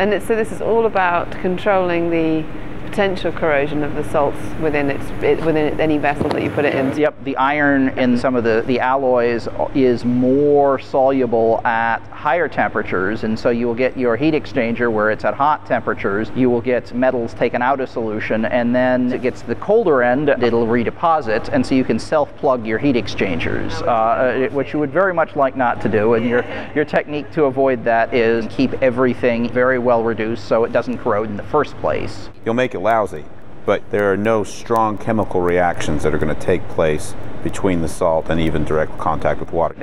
And so this is all about controlling the potential corrosion of the salts within its it, within any vessel that you put it in. Yep, the iron in some of the, the alloys is more soluble at higher temperatures, and so you will get your heat exchanger where it's at hot temperatures. You will get metals taken out of solution, and then it gets to the colder end, it'll redeposit, and so you can self-plug your heat exchangers, uh, which you would very much like not to do. And your your technique to avoid that is keep everything very well reduced so it doesn't corrode in the first place. You'll make it lousy, but there are no strong chemical reactions that are going to take place between the salt and even direct contact with water.